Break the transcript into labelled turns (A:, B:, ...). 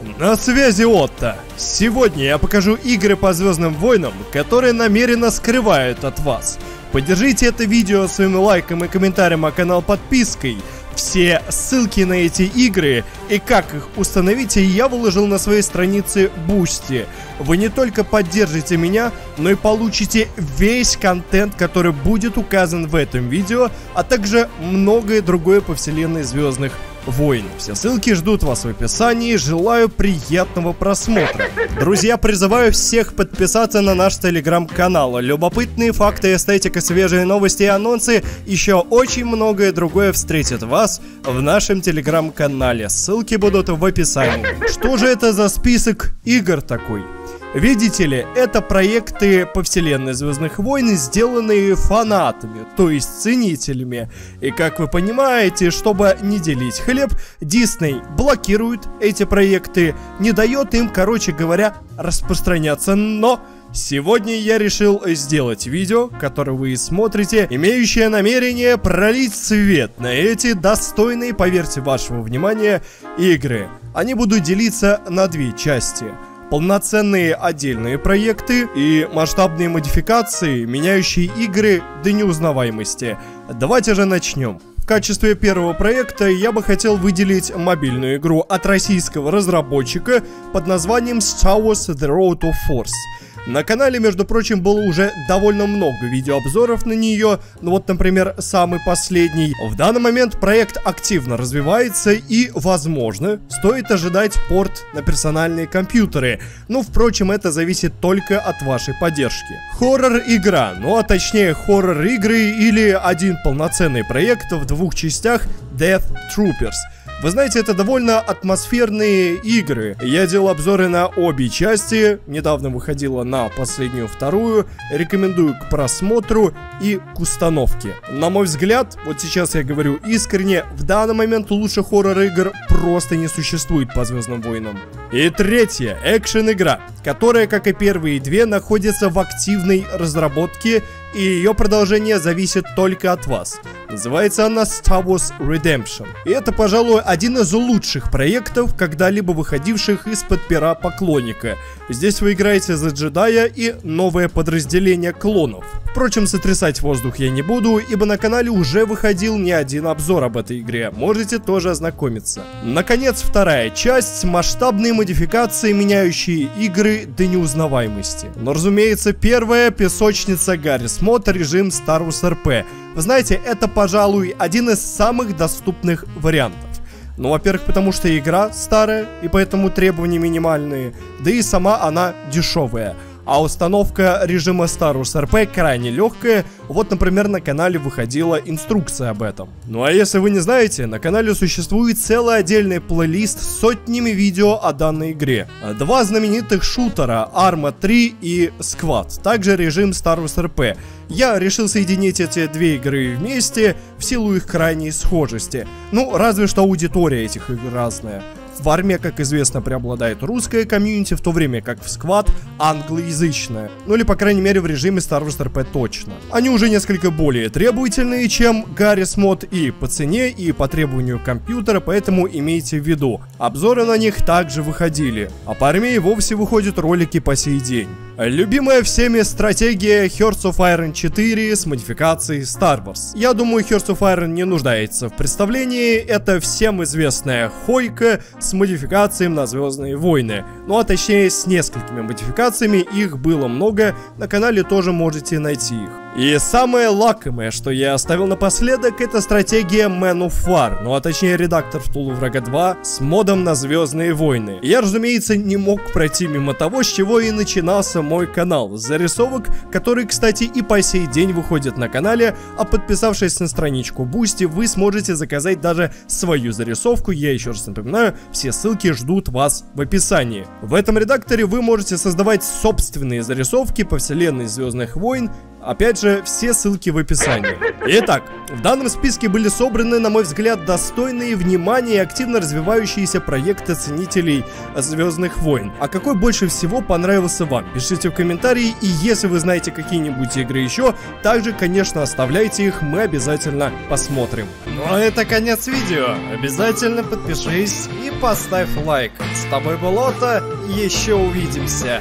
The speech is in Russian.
A: На связи Отто. Сегодня я покажу игры по Звездным Войнам, которые намеренно скрывают от вас. Поддержите это видео своим лайком и комментарием, а канал подпиской. Все ссылки на эти игры и как их установить я выложил на своей странице Boosty. Вы не только поддержите меня, но и получите весь контент, который будет указан в этом видео, а также многое другое по вселенной Звездных войн. Все ссылки ждут вас в описании. Желаю приятного просмотра. Друзья, призываю всех подписаться на наш телеграм-канал. Любопытные факты, эстетика, свежие новости и анонсы. Еще очень многое другое встретит вас в нашем телеграм-канале. Ссылки будут в описании. Что же это за список игр такой? Видите ли, это проекты по вселенной Звездных войн, сделанные фанатами, то есть ценителями. И как вы понимаете, чтобы не делить хлеб, Дисней блокирует эти проекты, не дает им, короче говоря, распространяться, но... Сегодня я решил сделать видео, которое вы смотрите, имеющее намерение пролить свет на эти достойные, поверьте вашего внимания, игры. Они будут делиться на две части – полноценные отдельные проекты и масштабные модификации, меняющие игры до неузнаваемости. Давайте же начнем. В качестве первого проекта я бы хотел выделить мобильную игру от российского разработчика под названием Star Wars The Road to Force. На канале, между прочим, было уже довольно много видеообзоров на нее, ну вот, например, самый последний. В данный момент проект активно развивается и, возможно, стоит ожидать порт на персональные компьютеры. Ну, впрочем, это зависит только от вашей поддержки. Хоррор-игра, ну а точнее хоррор-игры или один полноценный проект в двух частях Death Troopers – вы знаете, это довольно атмосферные игры. Я делал обзоры на обе части, недавно выходила на последнюю вторую. Рекомендую к просмотру и к установке. На мой взгляд, вот сейчас я говорю искренне, в данный момент лучше хоррор-игр просто не существует по Звездным Войнам. И третья, экшен-игра, которая, как и первые две, находится в активной разработке и ее продолжение зависит только от вас. Называется она Star Wars Redemption. И это, пожалуй, один из лучших проектов, когда-либо выходивших из-под пера поклонника. Здесь вы играете за джедая и новое подразделение клонов. Впрочем, сотрясать воздух я не буду, ибо на канале уже выходил не один обзор об этой игре, можете тоже ознакомиться. Наконец, вторая часть, масштабные модификации, меняющие игры до неузнаваемости. Но, разумеется, первая песочница Гаррис Мод режим Star Wars. Вы знаете, это, пожалуй, один из самых доступных вариантов. Ну, во-первых, потому что игра старая, и поэтому требования минимальные, да и сама она дешевая а установка режима Star RP крайне легкая. Вот, например, на канале выходила инструкция об этом. Ну а если вы не знаете, на канале существует целый отдельный плейлист с сотнями видео о данной игре. Два знаменитых шутера Arma 3 и Squad, также режим Star RP. Я решил соединить эти две игры вместе в силу их крайней схожести. Ну, разве что аудитория этих игр разная. В армии, как известно, преобладает русская комьюнити, в то время как в сквад англоязычная. Ну или, по крайней мере, в режиме Star Wars RP точно. Они уже несколько более требовательные, чем Гаррис мод и по цене, и по требованию компьютера, поэтому имейте в виду. Обзоры на них также выходили, а по армии вовсе выходят ролики по сей день. Любимая всеми стратегия Hearts of Iron 4 с модификацией Star Wars. Я думаю, Hearts of Iron не нуждается в представлении, это всем известная хойка с модификациями на Звездные войны. Ну а точнее с несколькими модификациями, их было много, на канале тоже можете найти их. И самое лакомое, что я оставил напоследок, это стратегия Man of War, ну а точнее редактор в Тулу Врага 2 с модом на Звездные войны. Я, разумеется, не мог пройти мимо того, с чего и начинался мой канал, с зарисовок, которые, кстати, и по сей день выходят на канале, а подписавшись на страничку Boosty, вы сможете заказать даже свою зарисовку, я еще раз напоминаю, все ссылки ждут вас в описании. В этом редакторе вы можете создавать собственные зарисовки по вселенной Звездных войн, Опять же, все ссылки в описании. Итак, в данном списке были собраны, на мой взгляд, достойные внимания и активно развивающиеся проекты ценителей Звездных войн. А какой больше всего понравился вам? Пишите в комментарии, и если вы знаете какие-нибудь игры еще, также, конечно, оставляйте их, мы обязательно посмотрим. Ну а это конец видео. Обязательно подпишись и поставь лайк. С тобой был Отто, еще увидимся.